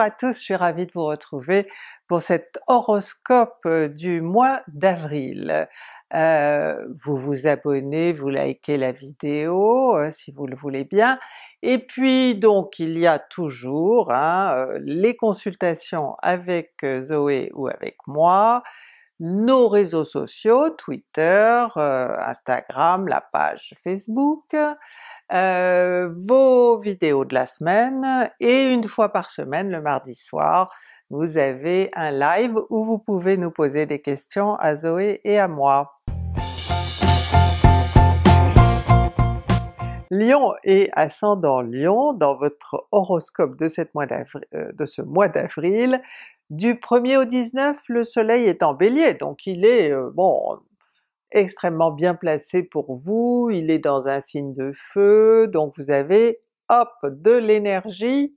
À tous, je suis ravie de vous retrouver pour cet horoscope euh, du mois d'avril. Euh, vous vous abonnez, vous likez la vidéo euh, si vous le voulez bien, et puis donc il y a toujours hein, les consultations avec Zoé ou avec moi, nos réseaux sociaux, Twitter, Instagram, la page Facebook, euh, vos vidéos de la semaine, et une fois par semaine, le mardi soir, vous avez un live où vous pouvez nous poser des questions à Zoé et à moi. Lion et ascendant Lion, dans votre horoscope de, euh, ce mois d'avril, du 1er au 19, le soleil est en Bélier, donc il est, euh, bon, extrêmement bien placé pour vous, il est dans un signe de feu, donc vous avez hop de l'énergie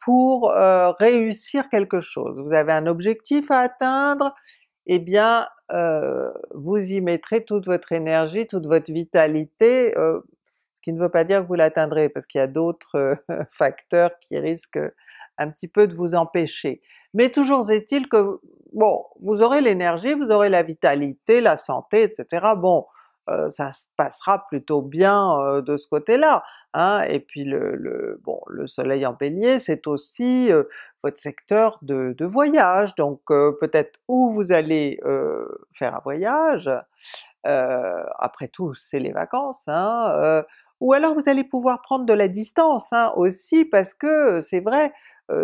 pour euh, réussir quelque chose. Vous avez un objectif à atteindre, eh bien euh, vous y mettrez toute votre énergie, toute votre vitalité, euh, ce qui ne veut pas dire que vous l'atteindrez, parce qu'il y a d'autres facteurs qui risquent un petit peu de vous empêcher. Mais toujours est-il que bon, vous aurez l'énergie, vous aurez la vitalité, la santé, etc. Bon, euh, ça se passera plutôt bien euh, de ce côté-là. Hein? Et puis le, bon, le soleil en bélier c'est aussi euh, votre secteur de, de voyage, donc peut-être où vous allez faire un voyage, après tout c'est les vacances, hein? ou alors vous allez pouvoir prendre de la distance hein, aussi parce que c'est vrai,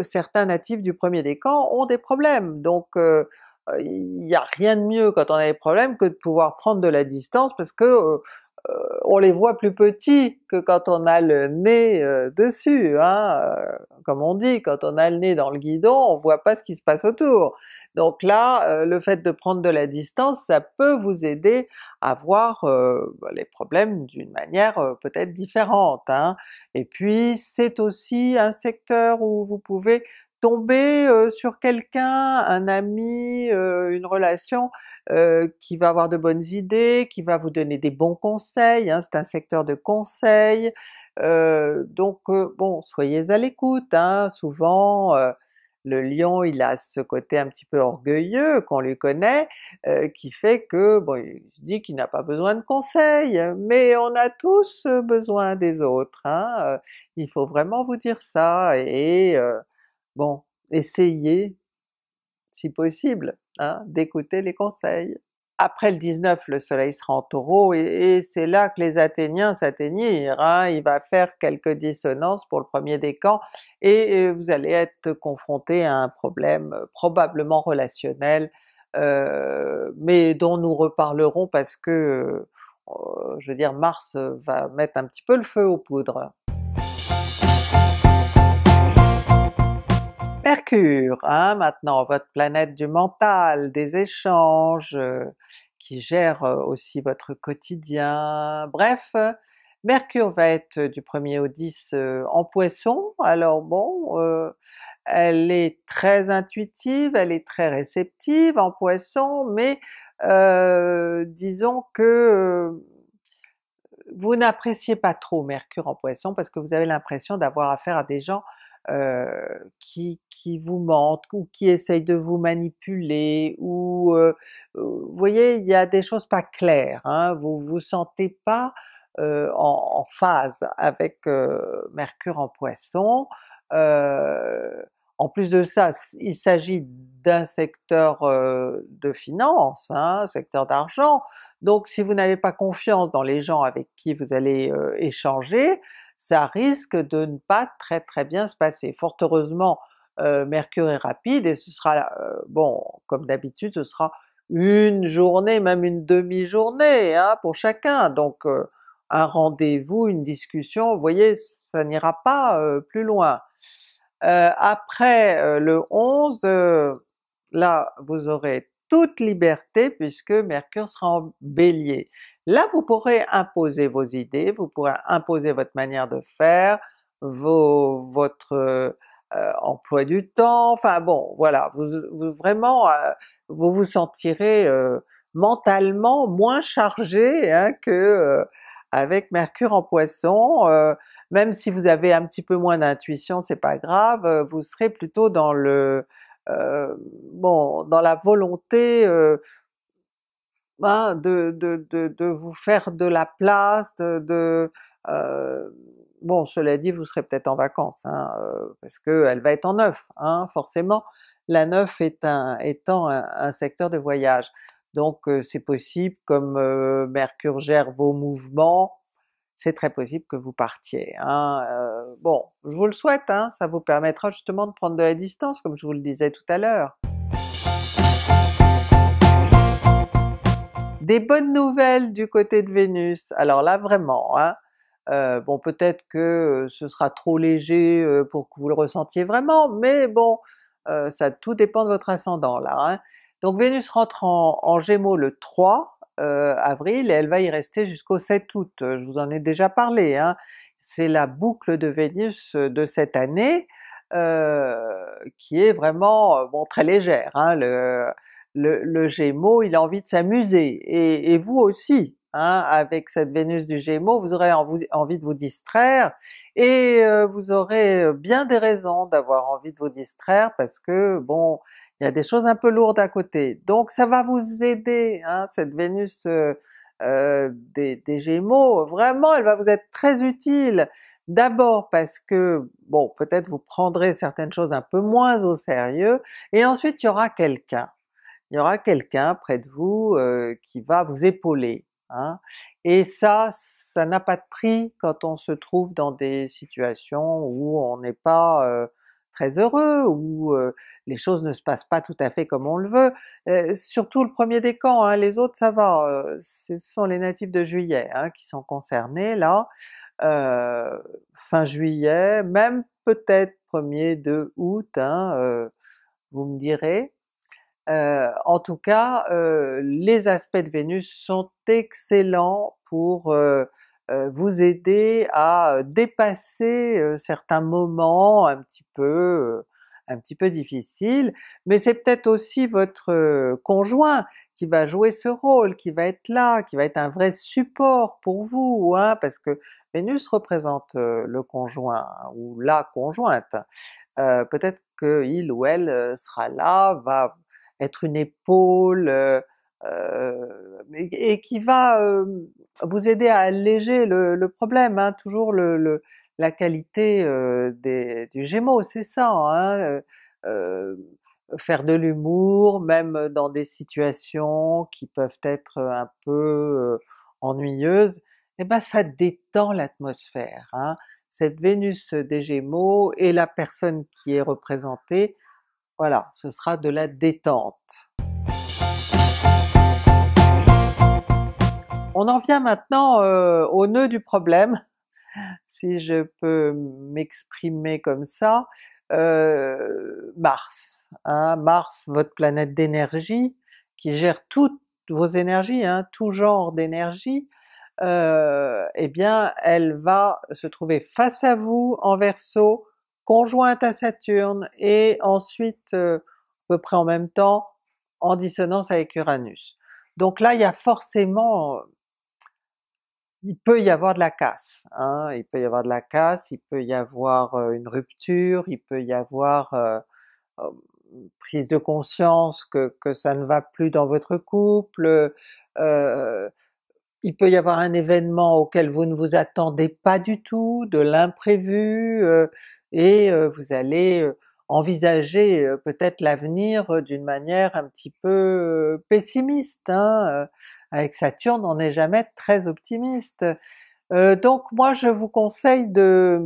certains natifs du premier décan ont des problèmes, donc euh, il n'y a rien de mieux quand on a des problèmes que de pouvoir prendre de la distance parce que euh, on les voit plus petits que quand on a le nez dessus, hein? comme on dit, quand on a le nez dans le guidon, on voit pas ce qui se passe autour. Donc là, le fait de prendre de la distance, ça peut vous aider à voir les problèmes d'une manière peut-être différente. Hein? Et puis c'est aussi un secteur où vous pouvez tomber sur quelqu'un, un ami, une relation qui va avoir de bonnes idées, qui va vous donner des bons conseils, hein, c'est un secteur de conseils, donc bon, soyez à l'écoute, hein, souvent le lion il a ce côté un petit peu orgueilleux qu'on lui connaît, qui fait que bon il se dit qu'il n'a pas besoin de conseils, mais on a tous besoin des autres, hein, il faut vraiment vous dire ça, et Bon, essayez, si possible, hein, d'écouter les conseils. Après le 19, le soleil sera en Taureau et, c'est là que les Athéniens s'atteignirent, hein, il va faire quelques dissonances pour le premier décan et, vous allez être confronté à un problème euh, probablement relationnel, euh, mais dont nous reparlerons parce que, euh, je veux dire, Mars va mettre un petit peu le feu aux poudres. Mercure, hein, maintenant, votre planète du mental, des échanges, euh, qui gère euh, aussi votre quotidien, bref, Mercure va être du 1er au 10 euh, en Poisson, alors bon, elle est très intuitive, elle est très réceptive en Poisson, mais disons que vous n'appréciez pas trop Mercure en Poisson parce que vous avez l'impression d'avoir affaire à des gens euh, qui, qui vous mentent ou qui essayent de vous manipuler, ou euh, vous voyez, il y a des choses pas claires, hein, vous vous sentez pas euh, en, en, phase avec Mercure en Poisson, en plus de ça, il s'agit d'un secteur de finance, hein, secteur d'argent, donc si vous n'avez pas confiance dans les gens avec qui vous allez échanger, ça risque de ne pas très très bien se passer. Fort heureusement, euh, Mercure est rapide et ce sera, euh, bon, comme d'habitude, ce sera une journée, même une demi-journée hein, pour chacun, donc euh, un rendez-vous, une discussion, vous voyez, ça n'ira pas plus loin. après le 11, là vous aurez toute liberté puisque Mercure sera en Bélier. Là vous pourrez imposer vos idées, vous pourrez imposer votre manière de faire, vos, votre euh, emploi du temps, enfin bon voilà, vous, vraiment euh, vous vous sentirez euh, mentalement moins chargé hein, que avec Mercure en Poisson, même si vous avez un petit peu moins d'intuition, c'est pas grave, vous serez plutôt dans le bon dans la volonté hein, de, de, de, de, vous faire de la place, de, bon cela dit vous serez peut-être en vacances, hein, parce qu'elle va être en neuf, hein, forcément, la neuf est un, étant un, secteur de voyage. Donc c'est possible, comme Mercure gère vos mouvements, c'est très possible que vous partiez. Hein. bon, je vous le souhaite, hein, ça vous permettra justement de prendre de la distance, comme je vous le disais tout à l'heure. Des bonnes nouvelles du côté de Vénus, alors là vraiment, hein, bon peut-être que ce sera trop léger pour que vous le ressentiez vraiment, mais bon, ça tout dépend de votre ascendant là. Hein. Donc Vénus rentre en, en Gémeaux le 3 avril et elle va y rester jusqu'au 7 août, je vous en ai déjà parlé, hein. c'est la boucle de Vénus de cette année qui est vraiment bon très légère. Hein. Le, le, Gémeaux il a envie de s'amuser, et, vous aussi, Hein, avec cette Vénus du Gémeaux, vous aurez envie de vous distraire, et vous aurez bien des raisons d'avoir envie de vous distraire parce que bon, il y a des choses un peu lourdes à côté. Donc ça va vous aider, hein, cette Vénus euh, des, des, Gémeaux, vraiment elle va vous être très utile. D'abord parce que, bon, peut-être vous prendrez certaines choses un peu moins au sérieux, et ensuite il y aura quelqu'un. Il y aura quelqu'un près de vous euh, qui va vous épauler. Hein. Et ça, ça n'a pas de prix quand on se trouve dans des situations où on n'est pas euh, très heureux, euh, les choses ne se passent pas tout à fait comme on le veut, surtout le premier décan, hein, les autres ça va, ce sont les natifs de juillet hein, qui sont concernés là, fin juillet, même peut-être 1er, 2 août, hein, vous me direz, en tout cas, les aspects de Vénus sont excellents pour vous aider à dépasser certains moments un petit peu un petit peu difficiles, mais c'est peut-être aussi votre conjoint qui va jouer ce rôle, qui va être là, qui va être un vrai support pour vous, hein, parce que Vénus représente le conjoint ou la conjointe. peut-être que il ou elle sera là, va être une épaule, euh, euh, et, qui va vous aider à alléger le, problème, hein, toujours le, la qualité des, du Gémeaux, c'est ça, hein, faire de l'humour, même dans des situations qui peuvent être un peu ennuyeuses, eh ben ça détend l'atmosphère. Hein. Cette Vénus des Gémeaux et la personne qui est représentée voilà, ce sera de la détente. On en vient maintenant euh, au nœud du problème, si je peux m'exprimer comme ça, euh, Mars. Hein, Mars, votre planète d'énergie, qui gère toutes vos énergies, hein, tout genre d'énergie, euh, eh bien elle va se trouver face à vous en Verseau conjointe à Saturne et ensuite euh, à peu près en même temps en dissonance avec Uranus. Donc là il y a forcément, il peut y avoir de la casse, hein, il peut y avoir de la casse, il peut y avoir une rupture, il peut y avoir prise de conscience que, ça ne va plus dans votre couple, il peut y avoir un événement auquel vous ne vous attendez pas du tout, de l'imprévu, et vous allez envisager peut-être l'avenir d'une manière un petit peu pessimiste. Hein? Avec Saturne on n'est jamais très optimiste. donc moi je vous conseille de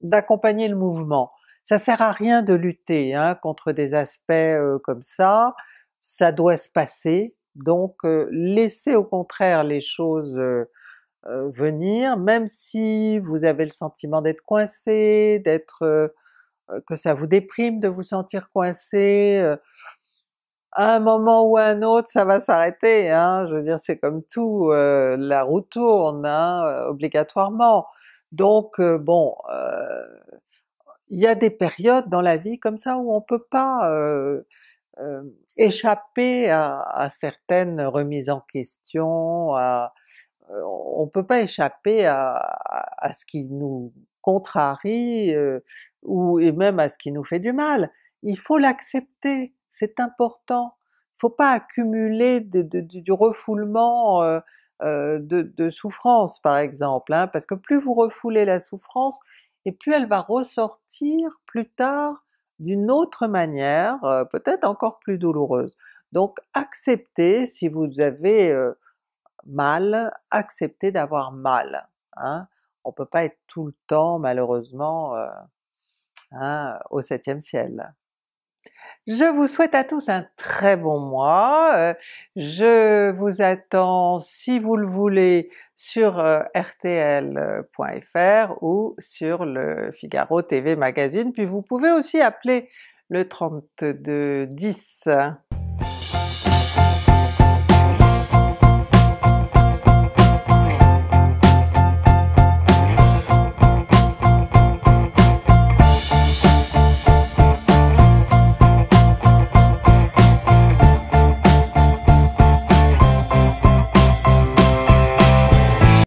d'accompagner le mouvement. Ça sert à rien de lutter hein, contre des aspects comme ça, ça doit se passer, donc laissez au contraire les choses venir, même si vous avez le sentiment d'être coincé, d'être que ça vous déprime de vous sentir coincé, à un moment ou à un autre ça va s'arrêter, hein, je veux dire c'est comme tout, la roue tourne hein, obligatoirement. Donc bon, il y a des périodes dans la vie comme ça où on peut pas échapper à, certaines remises en question, à on peut pas échapper à, ce qui nous contrarie, ou et même à ce qui nous fait du mal. Il faut l'accepter, c'est important. Il faut pas accumuler du refoulement de, de, souffrance par exemple, hein, parce que plus vous refoulez la souffrance, et plus elle va ressortir plus tard d'une autre manière, peut-être encore plus douloureuse. Donc acceptez si vous avez mal, acceptez d'avoir mal. Hein? On peut pas être tout le temps malheureusement hein, au septième ciel. Je vous souhaite à tous un très bon mois, je vous attends si vous le voulez sur rtl.fr ou sur le Figaro TV Magazine, puis vous pouvez aussi appeler le 3210.